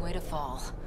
long way to fall.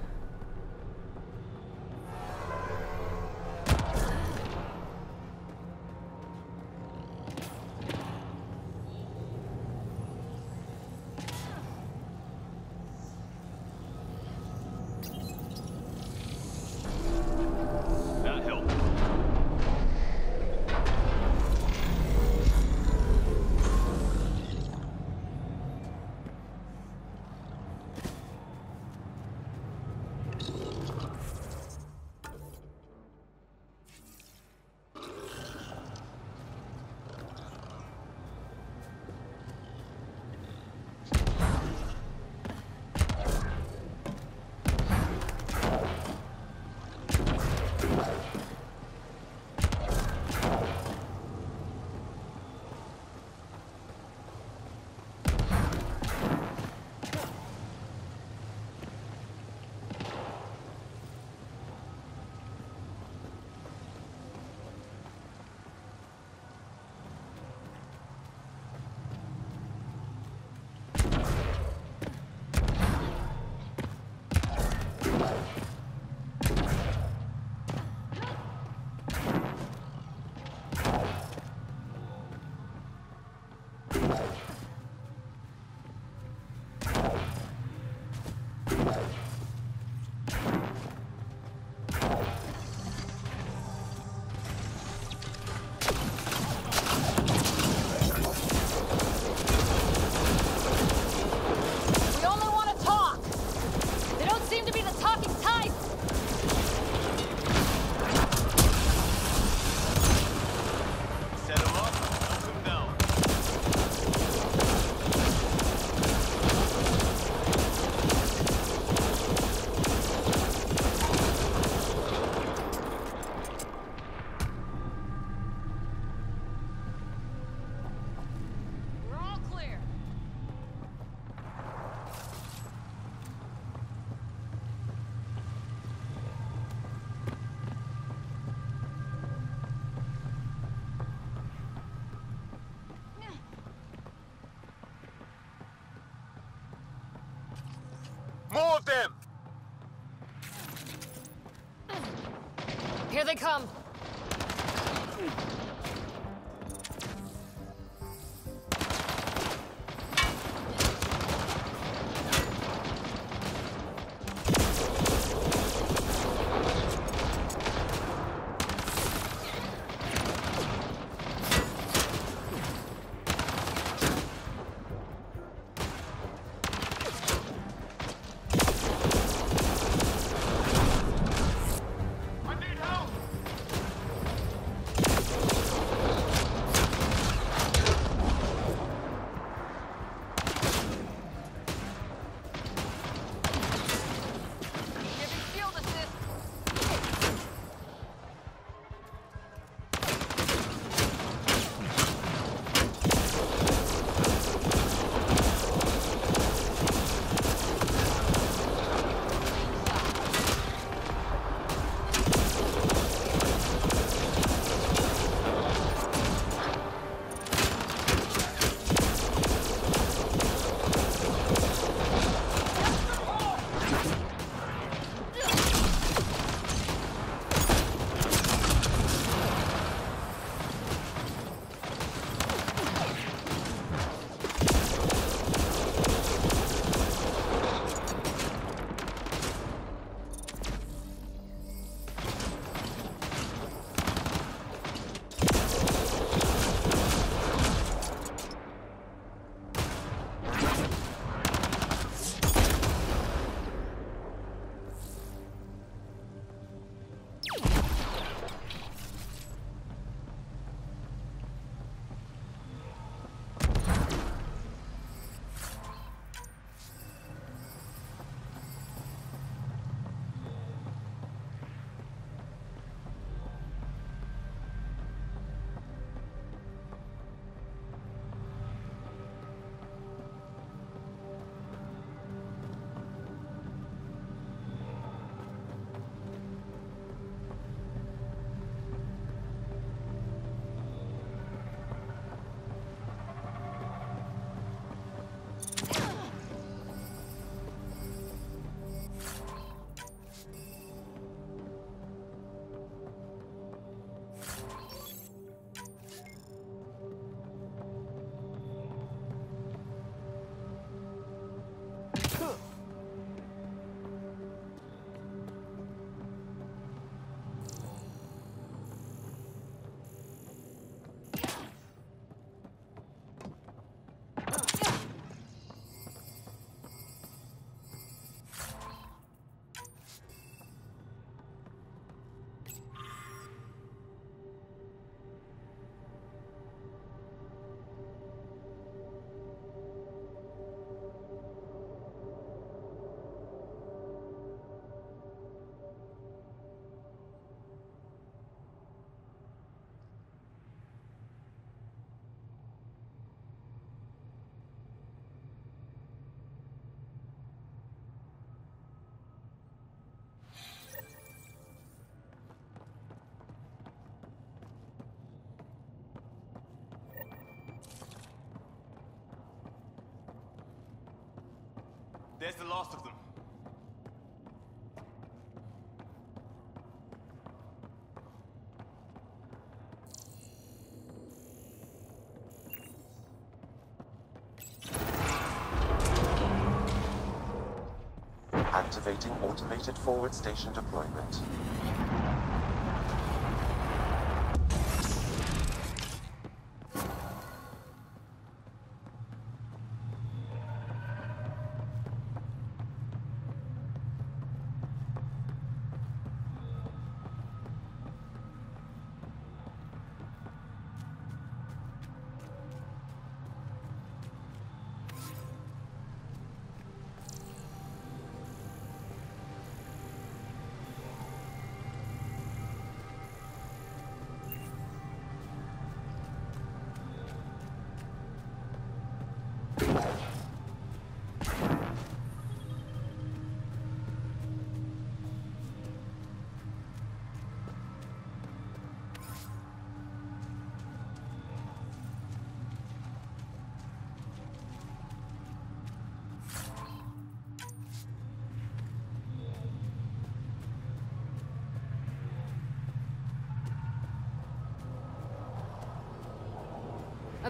Them! Here they come. There's the last of them. Activating automated forward station deployment.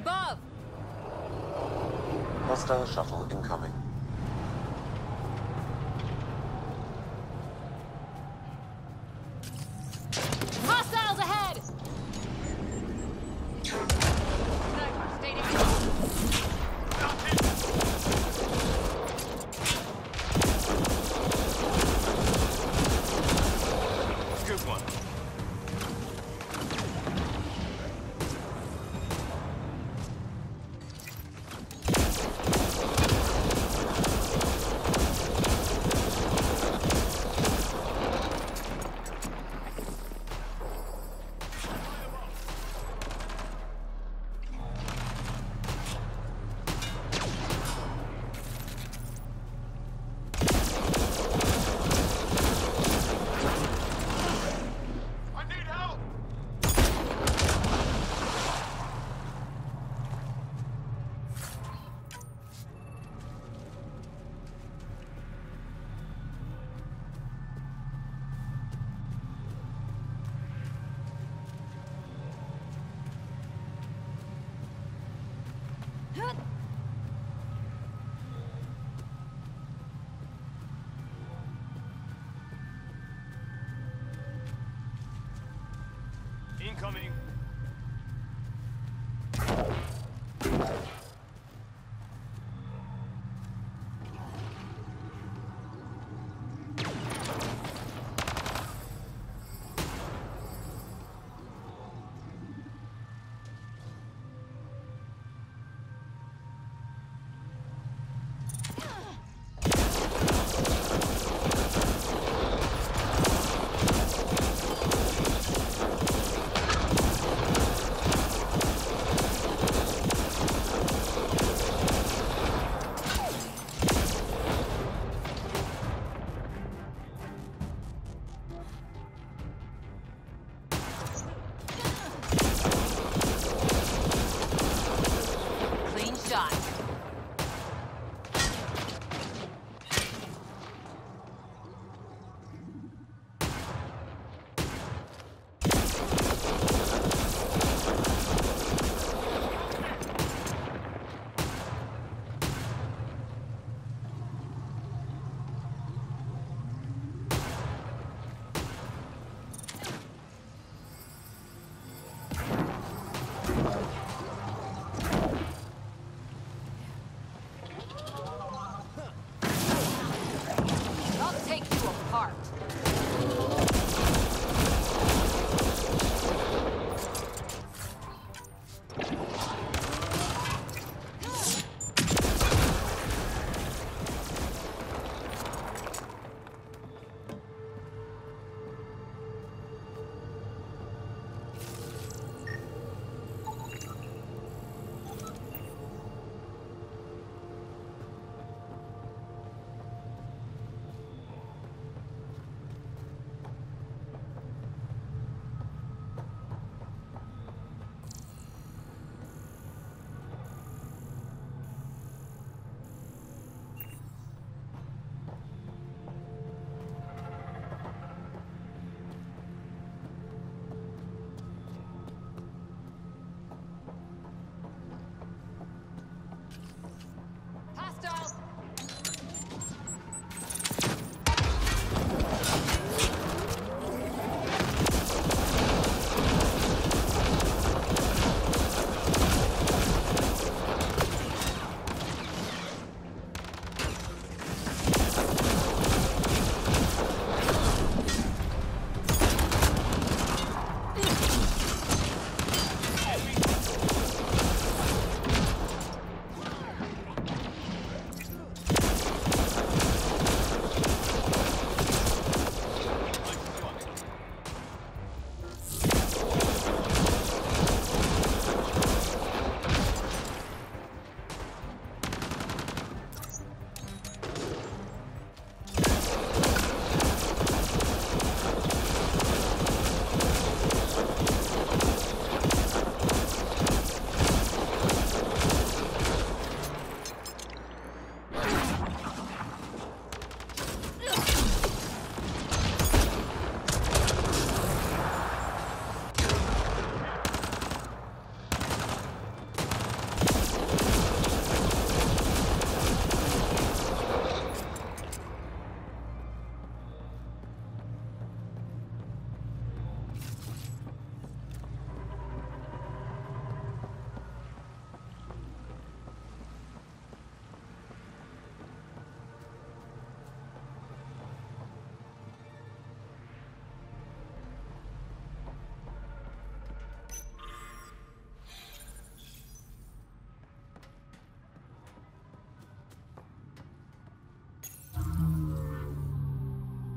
Above! Hostile shuttle incoming.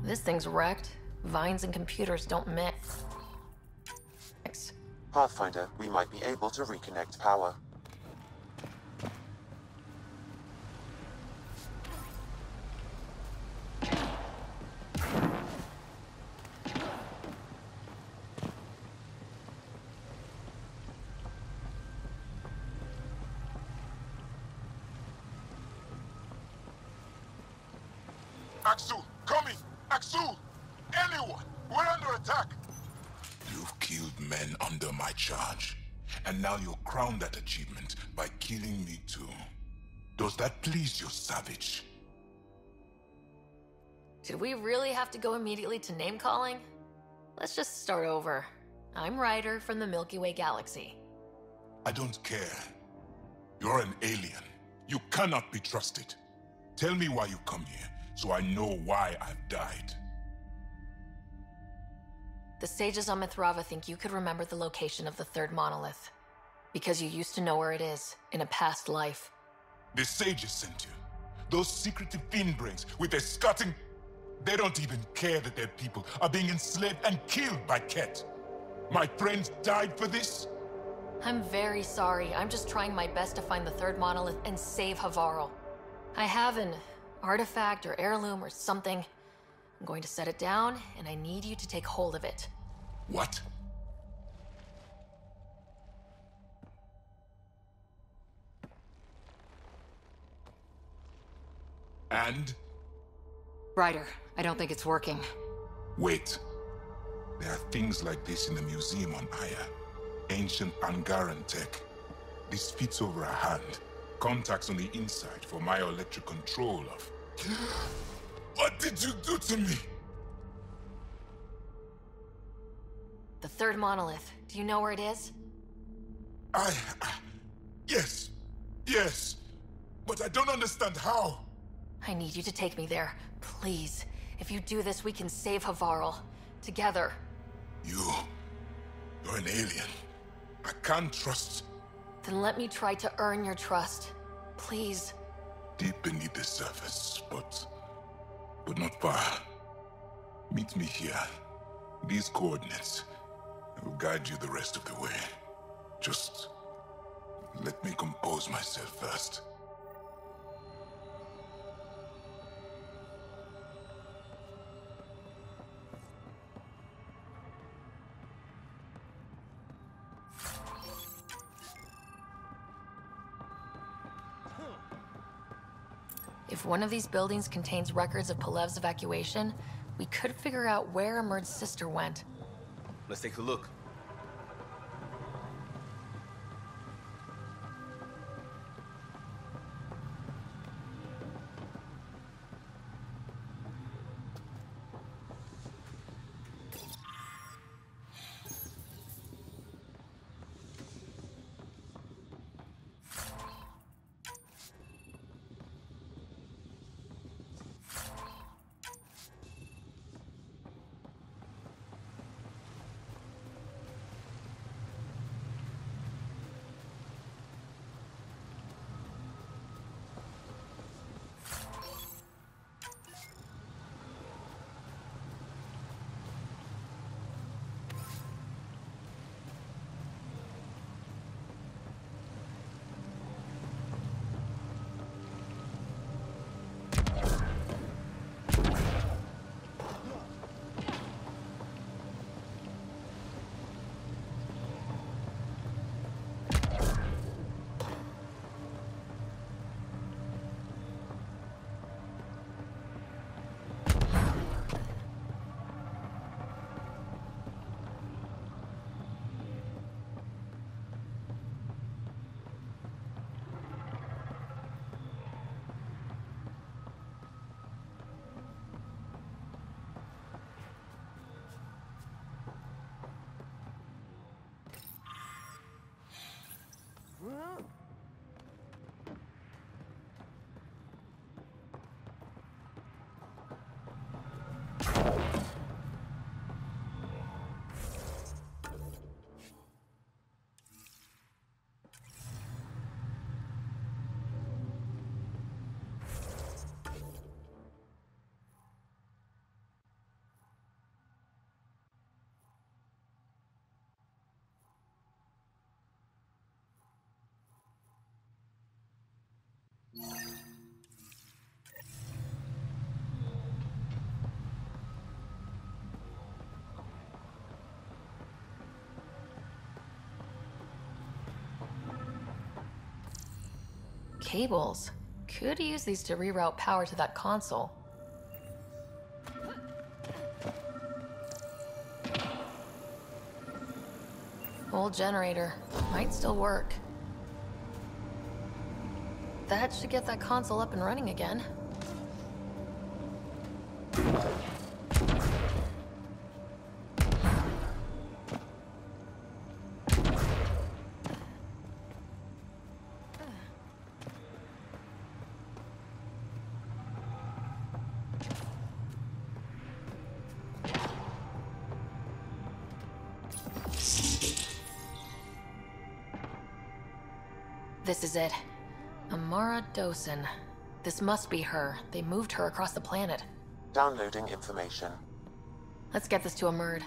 This thing's wrecked. Vines and computers don't mix. Pathfinder, we might be able to reconnect power. Axel, coming! Axel! Anyone! We're under attack! You've killed men under my charge. And now you'll crown that achievement by killing me too. Does that please you, savage? Did we really have to go immediately to name calling? Let's just start over. I'm Ryder from the Milky Way Galaxy. I don't care. You're an alien. You cannot be trusted. Tell me why you come here, so I know why I've died. The sages on Mithrava think you could remember the location of the third monolith. Because you used to know where it is, in a past life. The sages sent you. Those secretive fiendbrings with their scutting... They don't even care that their people are being enslaved and killed by kett. My friends died for this? I'm very sorry. I'm just trying my best to find the third monolith and save Havarl. I have an artifact or heirloom or something. I'm going to set it down, and I need you to take hold of it. What? And? Ryder, I don't think it's working. Wait. There are things like this in the museum on Aya. Ancient Angaran tech. This fits over a hand. Contacts on the inside for myoelectric control of... What did you do to me? The third monolith. Do you know where it is? I... I- Yes. Yes. But I don't understand how. I need you to take me there. Please. If you do this, we can save Havarl. Together. You... You're an alien. I can't trust... Then let me try to earn your trust. Please. Deep beneath the surface, but... But not far. Meet me here. These coordinates. Will guide you the rest of the way. Just... Let me compose myself first. If one of these buildings contains records of Palev's evacuation, we could figure out where Emer's sister went. Let's take a look. Cables. Could use these to reroute power to that console. Old generator. Might still work. That should get that console up and running again. It. Amara Dosen. This must be her. They moved her across the planet. Downloading information. Let's get this to Emer.